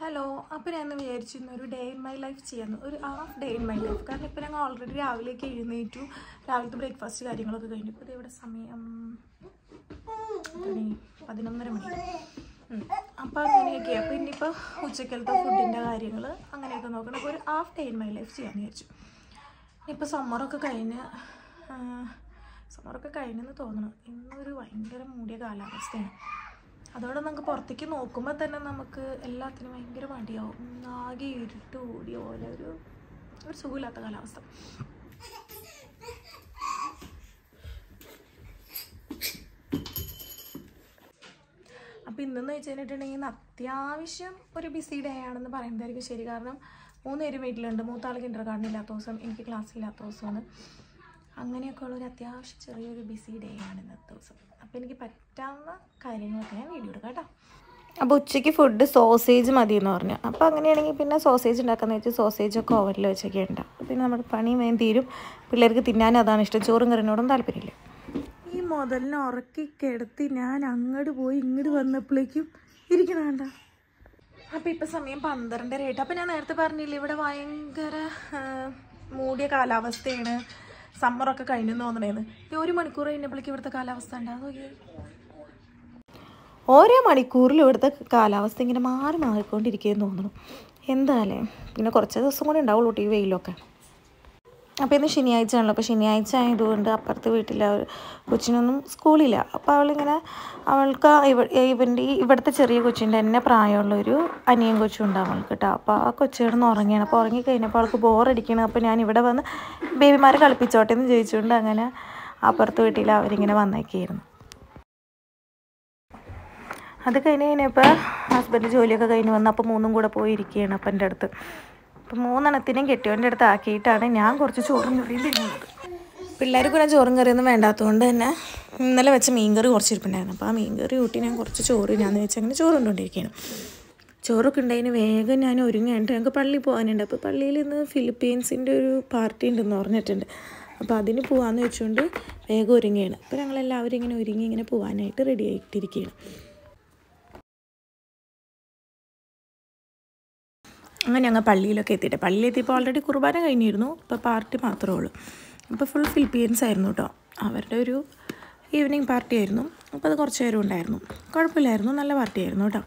Hello അപ്പോൾ ഞാൻ വിചാരിച്ചിരുന്നു ഒരു ഡേ ഇൻ മൈ ലൈഫ് ചെയ്യാമെന്ന് ഒരു half day in my life കാരണം ഇപ്പോൾ ഞങ്ങൾ ഓൾറെഡി രാവിലേക്ക് എഴുന്നേറ്റു. രാവിലത്തെ ബ്രേക്ക്ഫാസ്റ്റ് കാര്യങ്ങളൊക്കെ കഴിഞ്ഞു. ഇപ്പോൾ ഇവിടെ സമയം? പതിനൊന്നര മണി. അപ്പോൾ അങ്ങനെയൊക്കെ അപ്പോൾ ഇനിയിപ്പോൾ ഉച്ചക്കലത്തെ ഫുഡിന്റെ കാര്യങ്ങൾ അങ്ങനെയൊക്കെ നോക്കണം. അപ്പോൾ ഒരു half day in my life ചെയ്യാമെന്ന് വിചാരിച്ചു. ഇപ്പോൾ സമ്മറൊക്കെ കഴിഞ്ഞ് സമ്മറൊക്കെ കഴിഞ്ഞെന്ന് തോന്നണം. ഇന്നൊരു ഭയങ്കര മൂടിയ കാലാവസ്ഥയാണ്. അതോടെ നമുക്ക് പുറത്തേക്ക് നോക്കുമ്പോൾ തന്നെ നമുക്ക് എല്ലാത്തിനും ഭയങ്കര മടിയാവും. ആകെ ഇരുട്ട് കൂടിയ പോലെ ഒരു ഒരു സുഖമില്ലാത്ത കാലാവസ്ഥ. അപ്പോൾ ഇന്നെന്ന് വെച്ച് കഴിഞ്ഞിട്ടുണ്ടെങ്കിൽ അത്യാവശ്യം ഒരു ബിസി ഡേ ആണെന്ന് പറയുന്നതായിരിക്കും ശരി. കാരണം മൂന്ന് വീട്ടിലുണ്ട്. മൂത്താൾ കിൻഡർ ഗാർഡൻ ഇല്ലാത്ത ദിവസം എനിക്ക് ക്ലാസ് ഇല്ലാത്ത ദിവസമാണ്. അങ്ങനെയൊക്കെ ഉള്ളൊരു അത്യാവശ്യം ചെറിയൊരു ബിസി ഡേ ആണ് ഇന്നത്തെ ദിവസം. അപ്പോൾ എനിക്ക് പറ്റാവുന്ന കാര്യങ്ങളൊക്കെ ഞാൻ വീഡിയോ എടുക്കാം കേട്ടോ. അപ്പോൾ ഉച്ചയ്ക്ക് ഫുഡ് സോസേജ് മതി എന്ന് പറഞ്ഞു. അപ്പോൾ അങ്ങനെയാണെങ്കിൽ പിന്നെ സോസേജ് ഉണ്ടാക്കാന്ന് വെച്ചാൽ സോസേജ് ഒക്കെ ഓവനിൽ വെച്ചൊക്കെ ഉണ്ടാവും പിന്നെ നമ്മുടെ പണി വേഗം തീരും. പിള്ളേർക്ക് തിന്നാൻ അതാണ് ഇഷ്ടം. ചോറും കറിനോടും താല്പര്യമില്ല. ഈ മുതലിനെ ഉറക്കി കിടത്തി ഞാൻ അങ്ങോട്ട് പോയി ഇങ്ങോട്ട് വന്നപ്പോഴേക്കും ഇരിക്കണ വേണ്ട അപ്പോൾ ഇപ്പം സമയം പന്ത്രണ്ടര ആയിട്ട് അപ്പോൾ ഞാൻ നേരത്തെ പറഞ്ഞില്ലേ ഇവിടെ ഭയങ്കര മൂടിയ കാലാവസ്ഥയാണ്. സമ്മറൊക്കെ കഴിഞ്ഞു തോന്നണേന്ന്. ഒരു മണിക്കൂർ കഴിഞ്ഞപ്പോഴേക്ക് ഇവിടുത്തെ കാലാവസ്ഥ ഉണ്ടാകും നോക്കിയേ? ഓരോ മണിക്കൂറിലും ഇവിടുത്തെ കാലാവസ്ഥ ഇങ്ങനെ മാറി മാറിക്കൊണ്ടിരിക്കുകയെന്ന് തോന്നുന്നു. എന്തായാലേ പിന്നെ കുറച്ച് ദിവസം കൂടെ ഉണ്ടാവുള്ളൂ ഈ വെയിലൊക്കെ. അപ്പോൾ ഇന്ന് ശനിയാഴ്ച ആണല്ലോ അപ്പോൾ ശനിയാഴ്ച ആയതുകൊണ്ട് അപ്പുറത്ത് വീട്ടിലെ ഒരു കൊച്ചിനൊന്നും സ്കൂളില്ല. അപ്പോൾ അവളിങ്ങനെ അവൾക്ക് ഇവ ഇവന്റെ ഇവിടുത്തെ ചെറിയ കൊച്ചിന്റെ തന്നെ പ്രായമുള്ളൊരു അനിയൻ കൊച്ചുണ്ട് അവൾക്ക് കേട്ടോ. അപ്പോൾ ആ കൊച്ചു കിടന്ന് ഉറങ്ങിയാണ് അപ്പോൾ ഉറങ്ങി കഴിഞ്ഞപ്പോൾ അവൾക്ക് ബോറടിക്കണം. അപ്പോൾ ഞാൻ ഇവിടെ വന്ന് ബേബിമാരെ കളിപ്പിച്ചോട്ടെ എന്ന് ചോദിച്ചുകൊണ്ട് അങ്ങനെ അപ്പുറത്ത് വീട്ടിൽ അവരിങ്ങനെ വന്നേക്കായിരുന്നു. അത് കഴിഞ്ഞ് കഴിഞ്ഞപ്പോൾ ഹസ്ബൻഡ് ജോലിയൊക്കെ കഴിഞ്ഞ് വന്ന് അപ്പോൾ മൂന്നും കൂടെ പോയി ഇരിക്കുകയാണ് അപ്പം എന്റെ അടുത്ത്. അപ്പം മൂന്നെണ്ണത്തിനും കെട്ടിയവന്റെ അടുത്ത് ആക്കിയിട്ടാണ് ഞാൻ കുറച്ച് ചോറും കറിയും തരുന്നത് പിള്ളേർ പിന്നെ ചോറും കറിയൊന്നും വേണ്ടാത്തതുകൊണ്ട് തന്നെ ഇന്നലെ വെച്ച മീൻകറി കുറച്ച് ഇരിപ്പുണ്ടായിരുന്നു അപ്പോൾ ആ മീൻകറി കൂട്ടി ഞാൻ കുറച്ച് ചോറ് ഞാൻ വെച്ച് അങ്ങനെ ചോറ് കൊണ്ടുകൊണ്ടിരിക്കുകയാണ് ചോറൊക്കെ ഉണ്ടായതിന് വേഗം ഞാൻ ഒരുങ്ങിയിട്ട് ഞങ്ങൾക്ക് പള്ളിയിൽ പോകാനുണ്ട്. അപ്പോൾ പള്ളിയിൽ ഇന്ന് ഫിലിപ്പീൻസിന്റെ ഒരു പാർട്ടി ഉണ്ടെന്ന് പറഞ്ഞിട്ടുണ്ട്. അപ്പോൾ അതിന് പോകാമെന്ന് വെച്ചുകൊണ്ട് വേഗം ഒരുങ്ങുകയാണ്. അപ്പോൾ ഞങ്ങളെല്ലാവരും ഇങ്ങനെ ഒരുങ്ങി ഇങ്ങനെ പോകാനായിട്ട് റെഡി ആയിട്ടിരിക്കുകയാണ്. അങ്ങനെ ഞങ്ങൾ പള്ളിയിലൊക്കെ എത്തിയിട്ട്. പള്ളിയിൽ എത്തിയപ്പോൾ ഓൾറെഡി കുർബാന കഴിഞ്ഞിരുന്നു. ഇപ്പോൾ പാർട്ടി മാത്രമേ ഉള്ളൂ. അപ്പോൾ ഫുൾ ഫിലിപ്പീൻസ് ആയിരുന്നു കേട്ടോ. അവരുടെ ഒരു ഈവനിങ് പാർട്ടി ആയിരുന്നു. അപ്പോൾ അത് കുറച്ച് പേരും ഉണ്ടായിരുന്നു. കുഴപ്പമില്ലായിരുന്നു. നല്ല പാർട്ടി ആയിരുന്നു കേട്ടോ.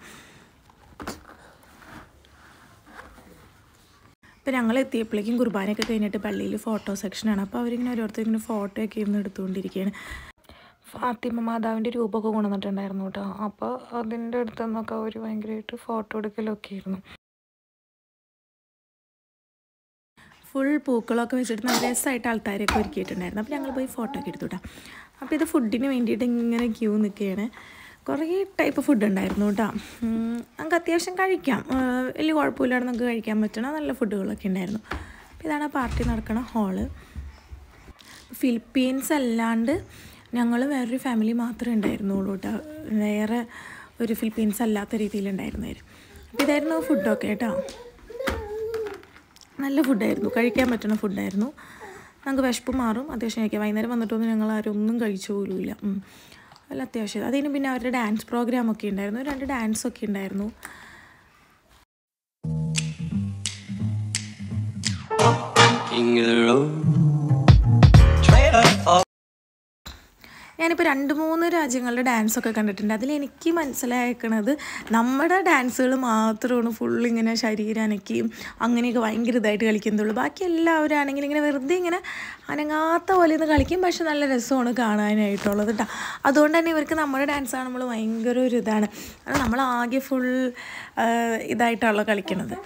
അപ്പോൾ ഞങ്ങൾ എത്തിയപ്പോഴേക്കും കുർബാനയൊക്കെ കഴിഞ്ഞിട്ട് പള്ളിയിൽ ഫോട്ടോ സെക്ഷനാണ് അപ്പോൾ അവരിങ്ങനെ ഓരോരുത്തർ ഇങ്ങനെ ഫോട്ടോ ഒക്കെ ഇരുന്ന് എടുത്തുകൊണ്ടിരിക്കുകയാണ്. ഫാത്തിമ മാതാവിന്റെ രൂപമൊക്കെ കൊണ്ടുവന്നിട്ടുണ്ടായിരുന്നു കേട്ടോ. അപ്പോൾ അതിന്റെ അടുത്തുനിന്നൊക്കെ അവർ ഭയങ്കരമായിട്ട് ഫോട്ടോ എടുക്കലൊക്കെ ആയിരുന്നു. ഫുൾ പൂക്കളൊക്കെ വെച്ചിട്ട് നല്ല രസമായിട്ട് ആൾക്കാരെയൊക്കെ ഒരുക്കിയിട്ടുണ്ടായിരുന്നു. അപ്പോൾ ഞങ്ങൾ പോയി ഫോട്ടോ ഒക്കെ എടുത്തു കേട്ടോ അപ്പോൾ ഇത് ഫുഡിന് വേണ്ടിയിട്ട് ഇങ്ങനെ ക്യൂ നിൽക്കുകയാണ് കുറേ ടൈപ്പ് ഫുഡ് ഉണ്ടായിരുന്നു കേട്ടോ നമുക്ക് അത്യാവശ്യം കഴിക്കാം. വലിയ കുഴപ്പമില്ലാതെ നമുക്ക് കഴിക്കാൻ പറ്റണ നല്ല ഫുഡുകളൊക്കെ ഉണ്ടായിരുന്നു. അപ്പോൾ ഇതാണ് പാർട്ടി നടക്കണ ഹാൾ ഫിലിപ്പീൻസ് അല്ലാണ്ട് ഞങ്ങൾ വേറൊരു ഫാമിലി മാത്രമേ ഉണ്ടായിരുന്നുള്ളൂ കേട്ടോ വേറെ ഒരു ഫിലിപ്പീൻസ് അല്ലാത്ത രീതിയിലുണ്ടായിരുന്നവർ അപ്പോൾ ഇതായിരുന്നു ഫുഡൊക്കെ കേട്ടോ നല്ല ഫുഡായിരുന്നു കഴിക്കാൻ പറ്റുന്ന ഫുഡായിരുന്നു നമുക്ക് വിശപ്പ് മാറും. അത്യാവശ്യം കഴിക്കാം. വൈകുന്നേരം വന്നിട്ടൊന്നും ഞങ്ങൾ ആരും ഒന്നും കഴിച്ചു പോലുമില്ല. അല്ല അത്യാവശ്യം. അതിന് പിന്നെ അവരുടെ ഡാൻസ് പ്രോഗ്രാം ഒക്കെ ഉണ്ടായിരുന്നു. രണ്ട് ഡാൻസ് ഒക്കെ ഉണ്ടായിരുന്നു. ഞാനിപ്പോൾ രണ്ട് മൂന്ന് രാജ്യങ്ങളുടെ ഡാൻസൊക്കെ കണ്ടിട്ടുണ്ട്. അതിൽ എനിക്ക് മനസ്സിലാക്കണത് നമ്മുടെ ഡാൻസുകൾ മാത്രമാണ് ഫുൾ ഇങ്ങനെ ശരീരം അനക്കിയും അങ്ങനെയൊക്കെ ഭയങ്കര ഇതായിട്ട് കളിക്കുന്നുള്ളൂ. ബാക്കി എല്ലാവരും ആണെങ്കിൽ ഇങ്ങനെ വെറുതെ ഇങ്ങനെ അനങ്ങാത്ത പോലെ ഒന്ന് കളിക്കും. പക്ഷെ നല്ല രസമാണ് കാണാനായിട്ടുള്ളത് കേട്ടോ അതുകൊണ്ട് തന്നെ ഇവർക്ക് നമ്മുടെ ഡാൻസാണ് നമ്മൾ ഭയങ്കര ഒരു ഇതാണ്. നമ്മൾ ആകെ ഫുൾ ഇതായിട്ടാണല്ലോ കളിക്കുന്നത്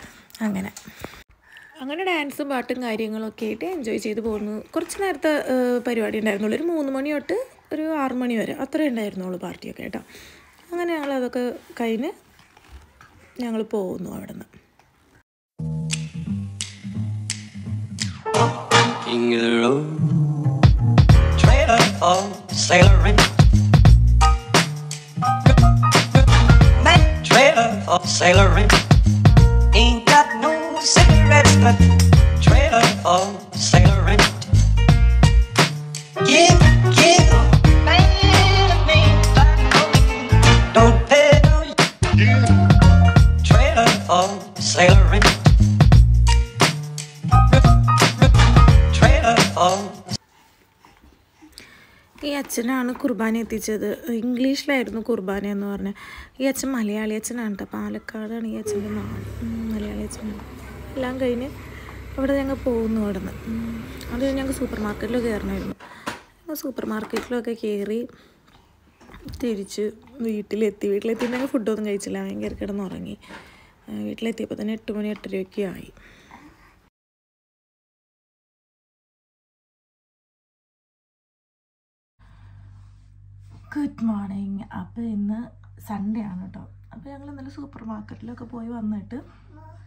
അങ്ങനെ. അങ്ങനെ ഡാൻസും പാട്ടും കാര്യങ്ങളൊക്കെ ആയിട്ട് എൻജോയ് ചെയ്ത് പോകുന്നു. കുറച്ച് നേരത്തെ പരിപാടി ഉണ്ടായിരുന്നുള്ളൂ. ഒരു മൂന്ന് മണി തൊട്ട് ഒരു ആറു മണി വരെ. അത്രയും ഉണ്ടായിരുന്നുള്ളൂ പാർട്ടിയൊക്കെ കേട്ടോ. അങ്ങനെ ഞങ്ങൾ അതൊക്കെ കഴിഞ്ഞ് ഞങ്ങൾ പോകുന്നു അവിടെ നിന്ന് Sailor Ain't got no cigarettes, but trailer of oh. ഈ അച്ഛനാണ് കുർബാന എത്തിച്ചത്. ഇംഗ്ലീഷിലായിരുന്നു കുർബാന എന്ന് പറഞ്ഞത് ഈ അച്ഛൻ മലയാളി അച്ഛനാണ് കേട്ടോ പാലക്കാടാണ് ഈ അച്ഛന്റെ നാട് മലയാളി അച്ഛനാണ്. എല്ലാം കഴിഞ്ഞ് അവിടെ ഞങ്ങൾ പോകുന്നു അവിടെ നിന്ന് അത് കഴിഞ്ഞ് ഞങ്ങൾക്ക് സൂപ്പർ മാർക്കറ്റിൽ കയറണമായിരുന്നു. ഞങ്ങൾ സൂപ്പർ മാർക്കറ്റിലൊക്കെ കയറി തിരിച്ച് വീട്ടിലെത്തി. വീട്ടിലെത്തി ഞങ്ങൾ ഫുഡൊന്നും കഴിച്ചില്ല. ഭയങ്കര കിടന്നുറങ്ങി. വീട്ടിലെത്തിയപ്പോൾ തന്നെ എട്ട് മണി എട്ടരയൊക്കെ ആയി. ഗുഡ് മോർണിംഗ് അപ്പോൾ ഇന്ന് സൺഡേ ആണ് കേട്ടോ അപ്പോൾ ഞങ്ങൾ ഇന്നലെ സൂപ്പർ മാർക്കറ്റിലൊക്കെ പോയി വന്നിട്ട്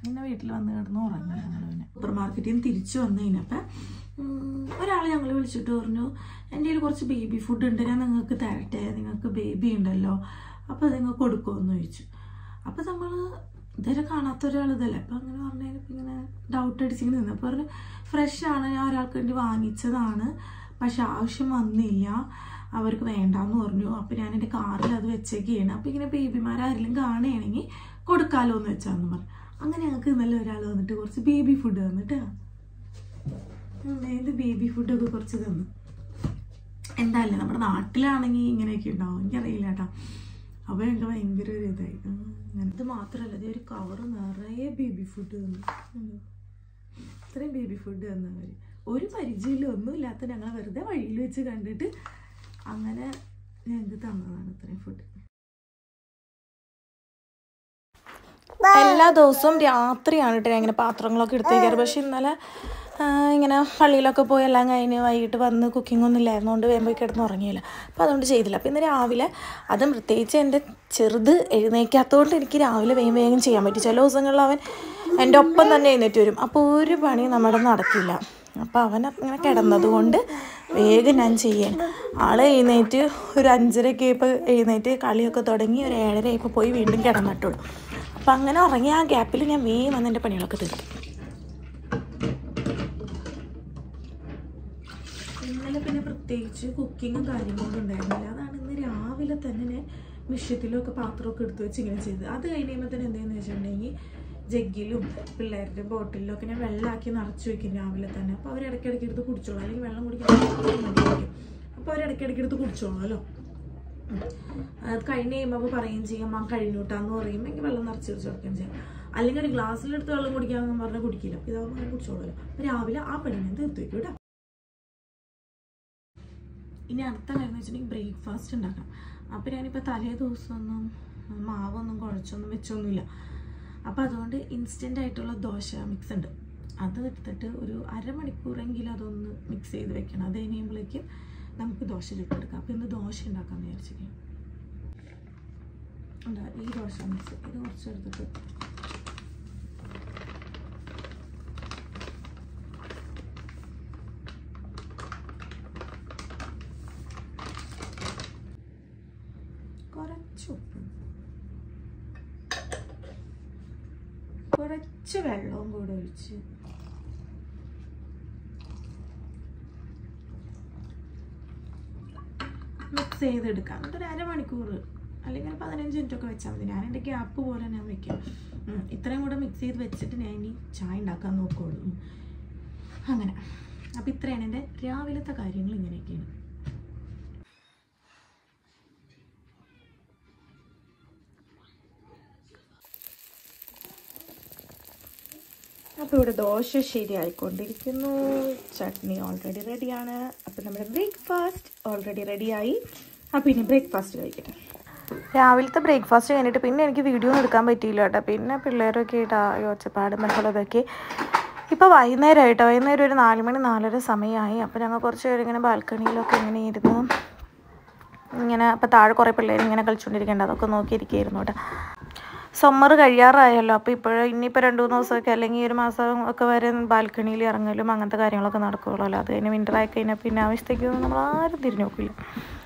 ഇന്ന് വീട്ടിൽ വന്ന് കിടന്ന് ഉറങ്ങി ഞങ്ങൾ പിന്നെ. സൂപ്പർ മാർക്കറ്റിൽ നിന്ന് തിരിച്ചു വന്നു കഴിഞ്ഞപ്പോൾ ഒരാൾ ഞങ്ങൾ വിളിച്ചിട്ട് പറഞ്ഞു എന്റെ കയ്യിൽ കുറച്ച് ബേബി ഫുഡ് ഉണ്ട്. ഞാൻ നിങ്ങൾക്ക് തരട്ടെ. നിങ്ങൾക്ക് ബേബി ഉണ്ടല്ലോ. അപ്പോൾ നിങ്ങൾക്ക് കൊടുക്കുമെന്ന് ചോദിച്ചു. അപ്പോൾ നമ്മൾ ഇതുവരെ കാണാത്ത ഒരാൾ ഇതല്ലേ. അപ്പം അങ്ങനെ പറഞ്ഞു കഴിഞ്ഞപ്പോൾ ഇങ്ങനെ ഡൗട്ട് അടിച്ചിങ്ങനെ നിന്ന്. അപ്പോൾ പറഞ്ഞു ഫ്രഷ് ആണ്. ഞാൻ ഒരാൾക്ക് വേണ്ടി വാങ്ങിച്ചതാണ്. പക്ഷെ ആവശ്യം വന്നില്ല. അവർക്ക് വേണ്ടാന്ന് പറഞ്ഞു. അപ്പോൾ ഞാൻ എന്റെ കാറിൽ അത് വെച്ചേക്കുകയാണ് അപ്പോൾ ഇങ്ങനെ ബേബിമാരാരെങ്കിലും കാണുകയാണെങ്കിൽ കൊടുക്കാലോ എന്ന് വെച്ചാന്ന് പറഞ്ഞു. അങ്ങനെ ഞങ്ങൾക്ക് ഇന്നലെ ഒരാൾ വന്നിട്ട് കുറച്ച് ബേബി ഫുഡ് തന്നിട്ടാ ഇത് ബേബി ഫുഡൊക്കെ കുറച്ച് തന്നു. എന്തായാലും നമ്മുടെ നാട്ടിലാണെങ്കിൽ ഇങ്ങനെയൊക്കെ ഉണ്ടാവും. എനിക്കറിയില്ല കേട്ടോ അപ്പോൾ ഞങ്ങൾക്ക് ഭയങ്കര ഒരു ഇതായി. ഇത് മാത്രമല്ല ഇത് ഒരു കവറ് നിറയെ ബേബി ഫുഡ് തന്നു. ഇത്രയും ബേബി ഫുഡ് തന്നവർ ഒരു പരിചയമില്ല ഒന്നുമില്ലാത്ത ഞങ്ങൾ വെറുതെ വഴിയിൽ വെച്ച് കണ്ടിട്ട് അങ്ങനെ ഞങ്ങൾക്ക് തന്നതാണ് ഇത്രയും ഫുഡ് എല്ലാ ദിവസവും രാത്രിയാണ് കേട്ടോ ഇങ്ങനെ പാത്രങ്ങളൊക്കെ എടുത്ത് വയ്ക്കാറ് പക്ഷെ ഇന്നലെ ഇങ്ങനെ പള്ളിയിലൊക്കെ പോയി എല്ലാം കഴിഞ്ഞ് വൈകിട്ട് വന്ന് കുക്കിംഗ് ഒന്നും ഇല്ലായിരുന്നുകൊണ്ട് വേഗം പോയി കിടന്ന് ഉറങ്ങിയില്ല. അപ്പോൾ അതുകൊണ്ട് ചെയ്തില്ല. അപ്പോൾ ഇന്ന് രാവിലെ അതും പ്രത്യേകിച്ച് എന്റെ ചെറുത് എഴുന്നേക്കാത്തതുകൊണ്ട് എനിക്ക് രാവിലെ വേഗം വേഗം ചെയ്യാൻ പറ്റും. ചില ദിവസങ്ങളിൽ അവൻ എന്റെ ഒപ്പം തന്നെ എഴുന്നേറ്റ് വരും. അപ്പോൾ ഒരു പണി നമ്മുടെ നടക്കില്ല. അപ്പോൾ അവൻ ഇങ്ങനെ കിടന്നത് കൊണ്ട് വേഗം ഞാൻ ചെയ്യാൻ ആളെ എഴുന്നേറ്റ് ഒരു അഞ്ചരയ്ക്ക് ഇപ്പോൾ എഴുന്നേറ്റ് കളിയൊക്കെ തുടങ്ങി ഒരു ഏഴര ഇപ്പോൾ പോയി വീണ്ടും കിടന്നിട്ടുള്ളൂ. അപ്പം അങ്ങനെ ഉറങ്ങിയ ആ ഗ്യാപ്പിൽ ഞാൻ വേഗം വന്ന് എന്റെ പണികളൊക്കെ തീർക്കും. ഇന്നലെ പിന്നെ പ്രത്യേകിച്ച് കുക്കിങ്ങും കാര്യങ്ങളൊന്നും ഉണ്ടായിരുന്നില്ല. അതാണ് ഇന്ന് രാവിലെ തന്നെ മിഷ്യത്തിലൊക്കെ പാത്രമൊക്കെ എടുത്ത് വെച്ച് ഇങ്ങനെ ചെയ്തത്. അത് കഴിഞ്ഞ് കഴിയുമ്പോൾ തന്നെ എന്തെന്ന് വെച്ചിട്ടുണ്ടെങ്കിൽ ജഗ്ഗിലും പിള്ളേരുടെ ബോട്ടിലും ഒക്കെ ഞാൻ വെള്ളമാക്കി നിറച്ച് വെക്കും രാവിലെ തന്നെ. അപ്പോൾ അവർ ഇടയ്ക്കിടയ്ക്ക് എടുത്ത് കുടിച്ചോളൂ. അല്ലെങ്കിൽ വെള്ളം കുടിക്കാൻ അപ്പോൾ അവർ ഇടയ്ക്കിടയ്ക്ക് എടുത്ത് കുടിച്ചോളൂല്ലോ ഉം. അത് കഴിഞ്ഞ് കഴിയുമ്പോൾ പറയുകയും ചെയ്യാം ആ കഴിഞ്ഞൂട്ടാന്ന് പറയുമ്പോൾ എനിക്ക് വെള്ളം നിറച്ച് വെച്ച് കൊടുക്കുകയും ചെയ്യാം. അല്ലെങ്കിൽ ഒരു ഗ്ലാസ്സിലെടുത്ത് വെള്ളം കുടിക്കാമെന്ന് പറഞ്ഞാൽ കുടിക്കില്ല. അപ്പോൾ ഇതാവുമ്പോൾ കുടിച്ചോളൂല്ലോ അപ്പോൾ രാവിലെ ആ പണി ഞാൻ തീർത്ത് വയ്ക്കും കേട്ടോ. ഇനി അടുത്ത കാര്യം എന്ന് വെച്ചിട്ടുണ്ടെങ്കിൽ ബ്രേക്ക്ഫാസ്റ്റ് ഉണ്ടാക്കണം. അപ്പോൾ ഞാനിപ്പോൾ തലേ ദിവസമൊന്നും മാവൊന്നും കുഴച്ചൊന്നും വെച്ചൊന്നുമില്ല. അപ്പോൾ അതുകൊണ്ട് ഇൻസ്റ്റന്റ് ആയിട്ടുള്ള ദോശ മിക്സ് ഉണ്ട്. അത് എടുത്തിട്ട് ഒരു അരമണിക്കൂറെങ്കിലും അതൊന്ന് മിക്സ് ചെയ്ത് വെക്കണം. അത് കഴിയുമ്പോഴേക്കും നമുക്ക് ദോശ ചുട്ടെടുക്കാം അപ്പോൾ ഇന്ന് ദോശ ഉണ്ടാക്കാമെന്ന് വിചാരിച്ചിരിക്കും ഉണ്ടാ ഈ ദോശ മിക്സ് ഇത് കുറച്ച് എടുത്തിട്ട് കുറച്ച് ഉപ്പ്. കുറച്ച് വെള്ളവും കൂടെ ഒഴിച്ച്. മിക്സ് ചെയ്തെടുക്കാം. എന്നിട്ട് ഒരു അരമണിക്കൂർ അല്ലെങ്കിൽ പതിനഞ്ച് മിനിറ്റ് ഒക്കെ വെച്ചാൽ മതി. ഞാൻ എന്റെ ഗ്യാപ്പ് പോലെ ഞാൻ വെക്കാം. ഇത്രയും കൂടെ മിക്സ് ചെയ്ത് വെച്ചിട്ട് ഞാൻ ഇനി ചായ ഉണ്ടാക്കാൻ നോക്കുള്ളൂ. അങ്ങനെ. അപ്പോൾ ഇത്രയാണ് എന്റെ രാവിലത്തെ കാര്യങ്ങൾ ഇങ്ങനെയൊക്കെയാണ്. അപ്പോൾ ഇവിടെ ദോശ ശരിയായിക്കൊണ്ടിരിക്കുന്നു ചട്നി ഓൾറെഡി റെഡിയാണ് അപ്പോൾ നമ്മുടെ ബ്രേക്ക്ഫാസ്റ്റ് ഓൾറെഡി റെഡിയായി അപ്പോൾ ഇനി ബ്രേക്ക്ഫാസ്റ്റ് കഴിക്കട്ടെ. രാവിലത്തെ ബ്രേക്ക്ഫാസ്റ്റ് കഴിഞ്ഞിട്ട് പിന്നെ എനിക്ക് വീഡിയോ എടുക്കാൻ പറ്റിയില്ല കേട്ടോ. പിന്നെ പിള്ളേരൊക്കെ ആയിട്ട് ഒച്ചപ്പാട് മറ്റുള്ളതൊക്കെ ഇപ്പോൾ വൈകുന്നേരമായിട്ടോ വൈകുന്നേരം ഒരു നാല് മണി നാലര സമയമായി. അപ്പോൾ ഞങ്ങൾ കുറച്ച് പേര് ഇങ്ങനെ ബാൽക്കണിയിലൊക്കെ ഇങ്ങനെ ഇരുന്നു ഇങ്ങനെ അപ്പോൾ താഴെ കുറേ പിള്ളേർ ഇങ്ങനെ കളിച്ചുകൊണ്ടിരിക്കേണ്ട അതൊക്കെ നോക്കിയിരിക്കുകയായിരുന്നു കേട്ടോ. സമ്മർ കഴിയാറായല്ലോ. അപ്പോൾ ഇപ്പോഴും ഇനിയിപ്പോൾ രണ്ട് മൂന്ന് ദിവസമൊക്കെ അല്ലെങ്കിൽ ഒരു മാസം ഒക്കെ വരെ ബാൽക്കണിയിൽ ഇറങ്ങലും അങ്ങനത്തെ കാര്യങ്ങളൊക്കെ നടക്കുകയുള്ളൂ അത് കഴിഞ്ഞ് വിന്റർ ആയി കഴിഞ്ഞാൽ പിന്നെ ആവശ്യത്തേക്കൊന്നും നമ്മൾ ആരും തിരിഞ്ഞു നോക്കില്ല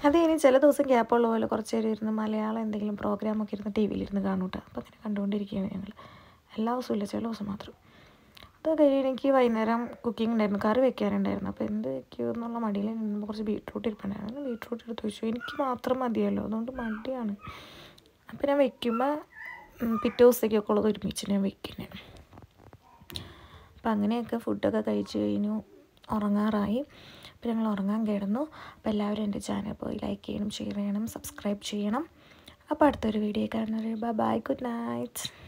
അത് ഇനി ചില ദിവസം ഗ്യാപ്പുള്ള പോലെ കുറച്ച് നേരം ഇരുന്ന് മലയാളം എന്തെങ്കിലും പ്രോഗ്രാമൊക്കെ ഇരുന്ന് ടി വിയിലിരുന്ന് കാണൂട്ടോ. അപ്പോൾ അങ്ങനെ കണ്ടുകൊണ്ടിരിക്കുകയാണ് ഞങ്ങൾ. എല്ലാ ദിവസവും ഇല്ല ചില ദിവസം മാത്രം. അത് കഴിഞ്ഞ് എനിക്ക് വൈകുന്നേരം കുക്കിംഗ് ഉണ്ടായിരുന്നു. കറി വെക്കാനുണ്ടായിരുന്നു. അപ്പോൾ എന്ത് വെക്കുമോ എന്നുള്ള മടിയിൽ നിന്നുമ്പോൾ കുറച്ച് ബീട്രൂട്ട് ഇരിപ്പുണ്ടായിരുന്നു. ബീട്രൂട്ട് എടുത്ത് വെച്ചു. എനിക്ക് മാത്രം മതിയല്ലോ. അതുകൊണ്ട് മടിയാണ്. അപ്പോൾ ഞാൻ വെക്കുമ്പോൾ പിറ്റേ ദിവസത്തേക്കൊക്കെ ഉള്ളത് ഒരുമിച്ച് ഞാൻ വയ്ക്കുന്നത് അപ്പം അങ്ങനെയൊക്കെ ഫുഡൊക്കെ കഴിച്ച് കഴിഞ്ഞു. ഉറങ്ങാറായി. അപ്പം ഞങ്ങൾ ഉറങ്ങാൻ കിടന്നു. അപ്പോൾ എല്ലാവരും എന്റെ ചാനൽ പോയി ലൈക്ക് ചെയ്യണം ഷെയർ ചെയ്യണം സബ്സ്ക്രൈബ് ചെയ്യണം. അപ്പോൾ അടുത്തൊരു വീഡിയോ കാണുന്നത് ബൈ ബൈ ഗുഡ് നൈറ്റ്